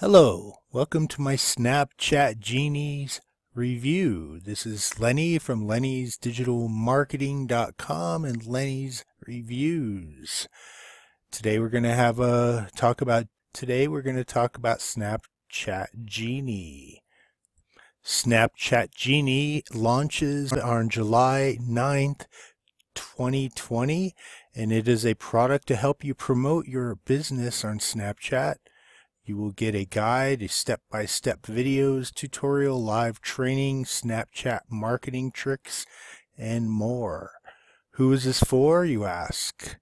Hello, welcome to my Snapchat Genies review. This is Lenny from Lenny's Digital Marketing.com and Lenny's Reviews. Today we're going to have a talk about today we're going to talk about Snapchat Genie. Snapchat Genie launches on July 9th, 2020, and it is a product to help you promote your business on Snapchat you will get a guide, a step-by-step -step videos, tutorial, live training, Snapchat marketing tricks, and more. Who is this for, you ask?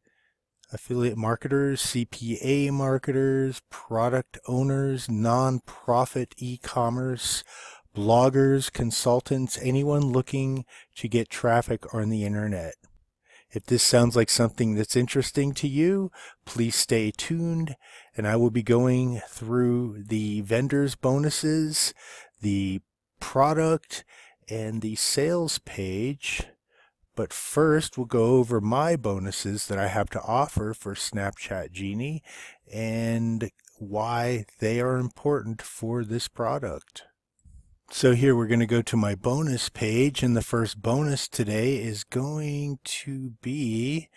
Affiliate marketers, CPA marketers, product owners, non-profit e-commerce, bloggers, consultants, anyone looking to get traffic on the internet. If this sounds like something that's interesting to you, please stay tuned and I will be going through the vendors bonuses, the product, and the sales page. But first, we'll go over my bonuses that I have to offer for Snapchat Genie and why they are important for this product. So here we're going to go to my bonus page and the first bonus today is going to be,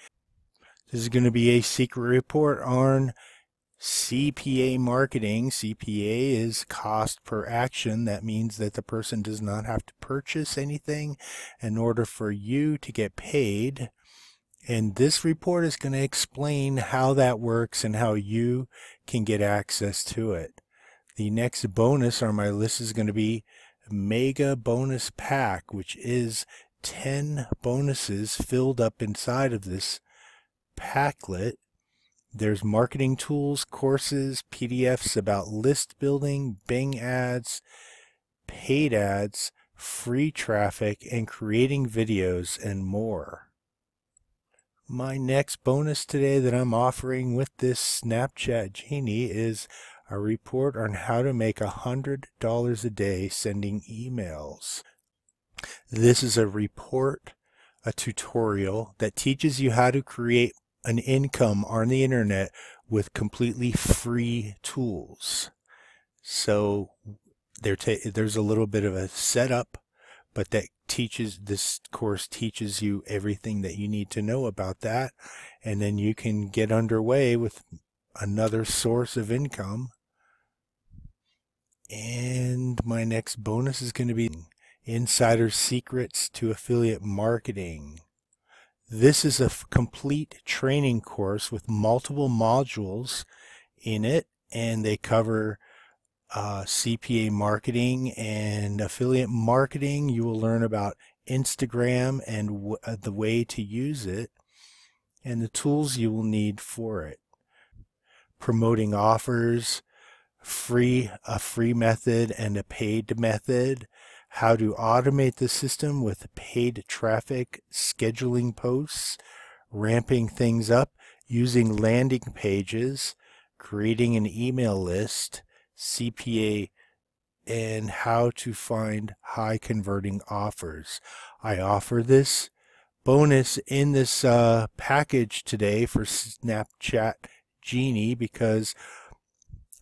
this is going to be a secret report on CPA marketing. CPA is cost per action. That means that the person does not have to purchase anything in order for you to get paid. And this report is going to explain how that works and how you can get access to it. The next bonus on my list is going to be mega bonus pack, which is 10 bonuses filled up inside of this packlet. There's marketing tools, courses, PDFs about list building, Bing ads, paid ads, free traffic, and creating videos and more. My next bonus today that I'm offering with this Snapchat Genie is a report on how to make $100 a day sending emails. This is a report, a tutorial that teaches you how to create an income on the internet with completely free tools. So there there's a little bit of a setup, but that teaches this course teaches you everything that you need to know about that and then you can get underway with another source of income and my next bonus is going to be Insider Secrets to Affiliate Marketing. This is a complete training course with multiple modules in it, and they cover uh, CPA marketing and affiliate marketing. You will learn about Instagram and uh, the way to use it and the tools you will need for it. Promoting offers, free a free method and a paid method, how to automate the system with paid traffic, scheduling posts, ramping things up, using landing pages, creating an email list, CPA, and how to find high converting offers. I offer this bonus in this uh, package today for Snapchat Genie because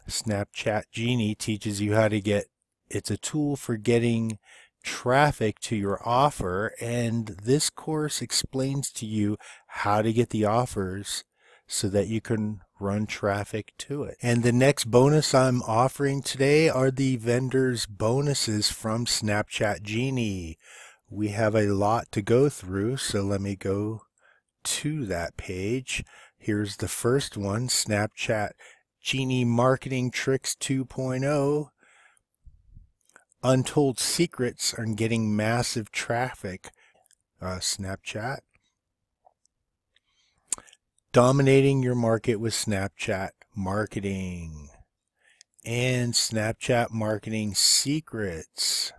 Snapchat Genie teaches you how to get, it's a tool for getting traffic to your offer. And this course explains to you how to get the offers so that you can run traffic to it. And the next bonus I'm offering today are the vendors bonuses from Snapchat Genie. We have a lot to go through, so let me go to that page. Here's the first one, Snapchat Genie Marketing Tricks 2.0 Untold Secrets on Getting Massive Traffic. Uh, Snapchat. Dominating Your Market with Snapchat Marketing. And Snapchat Marketing Secrets.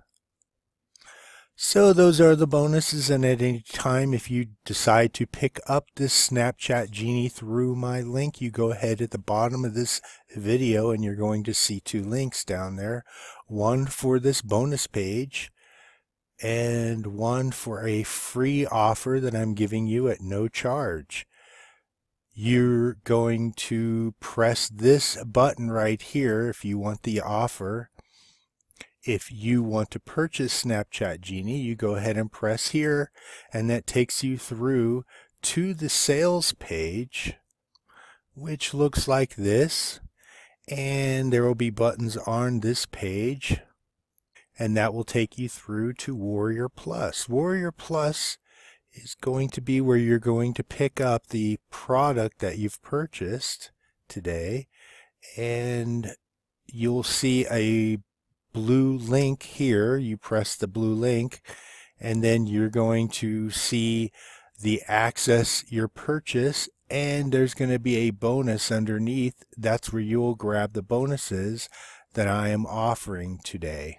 So those are the bonuses and at any time if you decide to pick up this Snapchat Genie through my link you go ahead at the bottom of this video and you're going to see two links down there. One for this bonus page and one for a free offer that I'm giving you at no charge. you're going to press this button right here if you want the offer. If you want to purchase Snapchat Genie, you go ahead and press here and that takes you through to the sales page, which looks like this. And there will be buttons on this page and that will take you through to Warrior Plus. Warrior Plus is going to be where you're going to pick up the product that you've purchased today and you'll see a blue link here. You press the blue link and then you're going to see the access your purchase and there's going to be a bonus underneath. That's where you'll grab the bonuses that I am offering today.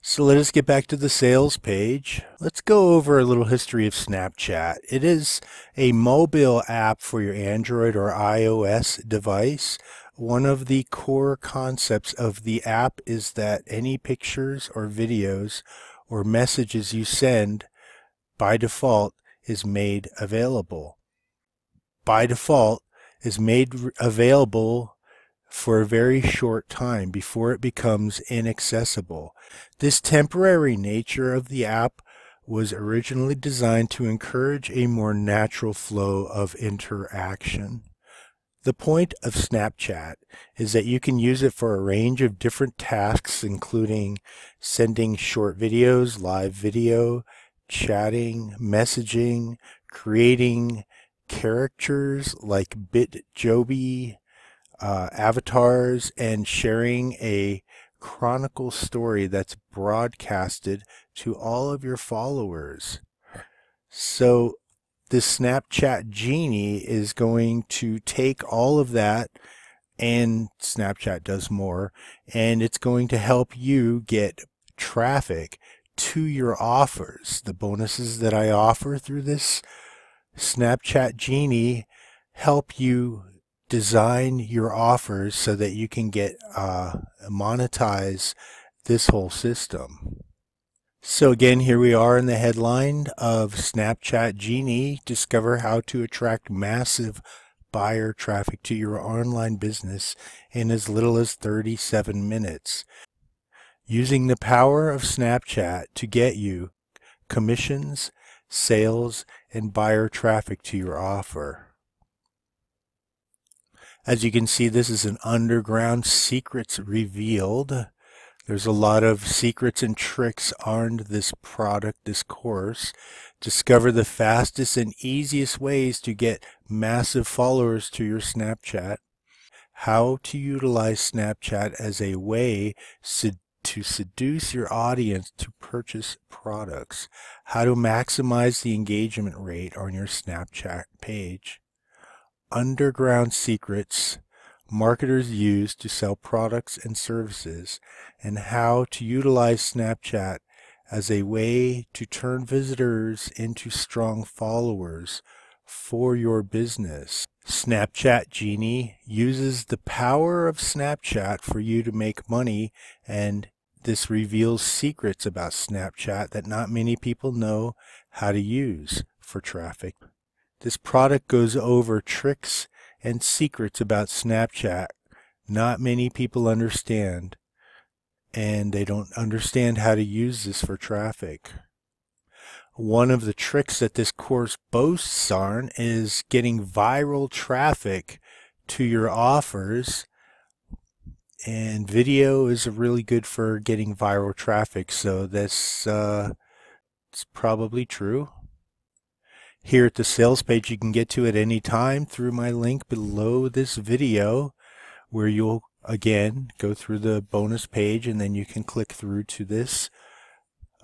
So let us get back to the sales page. Let's go over a little history of Snapchat. It is a mobile app for your Android or iOS device. One of the core concepts of the app is that any pictures or videos or messages you send by default is made available. By default is made available for a very short time before it becomes inaccessible. This temporary nature of the app was originally designed to encourage a more natural flow of interaction. The point of Snapchat is that you can use it for a range of different tasks, including sending short videos, live video, chatting, messaging, creating characters like Bitmoji, uh, avatars and sharing a chronicle story that's broadcasted to all of your followers. So this Snapchat Genie is going to take all of that and Snapchat does more and it's going to help you get traffic to your offers. The bonuses that I offer through this Snapchat Genie help you design your offers so that you can get uh, monetize this whole system. So again, here we are in the headline of Snapchat Genie. Discover how to attract massive buyer traffic to your online business in as little as 37 minutes. Using the power of Snapchat to get you commissions, sales, and buyer traffic to your offer. As you can see, this is an underground secrets revealed. There's a lot of secrets and tricks on this product, this course. Discover the fastest and easiest ways to get massive followers to your Snapchat. How to utilize Snapchat as a way to seduce your audience to purchase products. How to maximize the engagement rate on your Snapchat page underground secrets marketers use to sell products and services, and how to utilize Snapchat as a way to turn visitors into strong followers for your business. Snapchat Genie uses the power of Snapchat for you to make money and this reveals secrets about Snapchat that not many people know how to use for traffic. This product goes over tricks and secrets about Snapchat not many people understand and they don't understand how to use this for traffic. One of the tricks that this course boasts on is getting viral traffic to your offers and video is really good for getting viral traffic so this uh, it's probably true here at the sales page you can get to at any time through my link below this video where you'll again go through the bonus page and then you can click through to this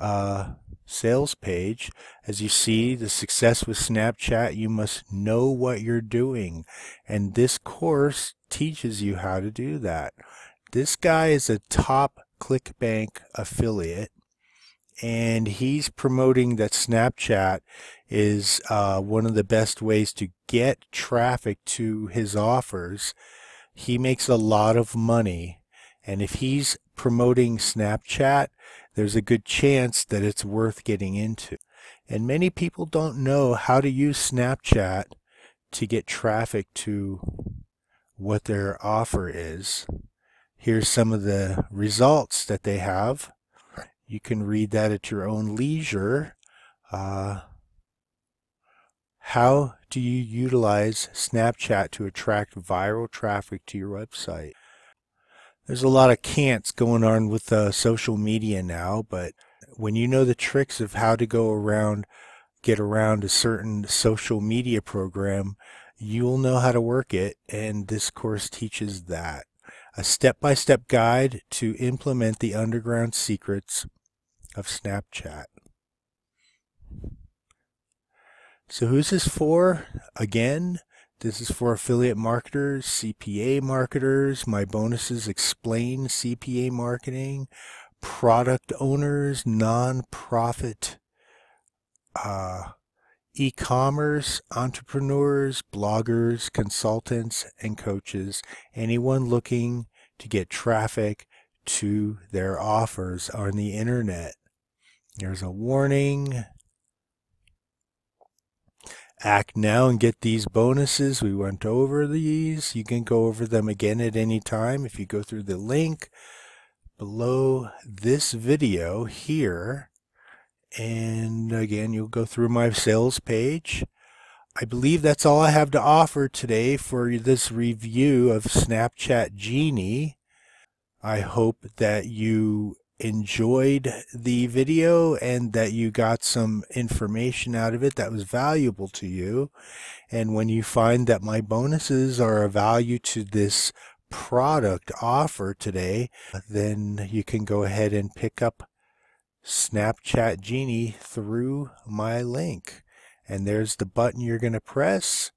uh, sales page. As you see, the success with Snapchat, you must know what you're doing. And this course teaches you how to do that. This guy is a top ClickBank affiliate and he's promoting that Snapchat is uh, one of the best ways to get traffic to his offers. He makes a lot of money, and if he's promoting Snapchat, there's a good chance that it's worth getting into. And many people don't know how to use Snapchat to get traffic to what their offer is. Here's some of the results that they have. You can read that at your own leisure. Uh, how do you utilize Snapchat to attract viral traffic to your website? There's a lot of can'ts going on with uh, social media now, but when you know the tricks of how to go around, get around a certain social media program, you'll know how to work it, and this course teaches that. A step-by-step -step guide to implement the underground secrets of Snapchat. So who's this for? Again, this is for affiliate marketers, CPA marketers. My bonuses explain CPA marketing, product owners, non-profit uh, e-commerce entrepreneurs, bloggers, consultants, and coaches, anyone looking to get traffic to their offers on the internet. There's a warning. Act now and get these bonuses. We went over these. You can go over them again at any time if you go through the link below this video here and again you'll go through my sales page I believe that's all I have to offer today for this review of Snapchat Genie I hope that you enjoyed the video and that you got some information out of it that was valuable to you and when you find that my bonuses are of value to this product offer today then you can go ahead and pick up Snapchat Genie through my link. And there's the button you're going to press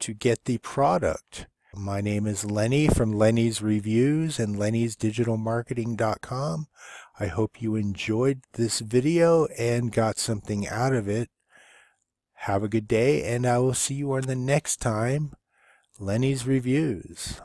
to get the product. My name is Lenny from Lenny's Reviews and lennysdigitalmarketing.com. I hope you enjoyed this video and got something out of it. Have a good day and I will see you on the next time Lenny's Reviews.